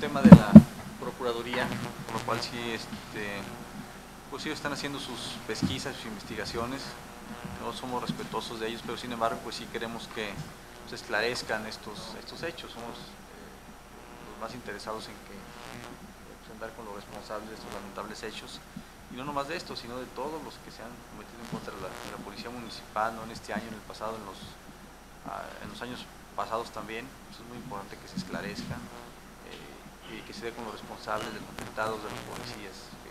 tema de la Procuraduría, por lo cual sí, este, pues ellos están haciendo sus pesquisas, sus investigaciones, no somos respetuosos de ellos, pero sin embargo, pues sí queremos que se esclarezcan estos, estos hechos, somos eh, los más interesados en que pues, andar con los responsables de estos lamentables hechos, y no nomás de estos, sino de todos los que se han cometido en contra de la, Policía Municipal, no en este año, en el pasado, en los, ah, en los años pasados también, eso es muy importante que se esclarezca que se dé con los responsables de los atentados de los policías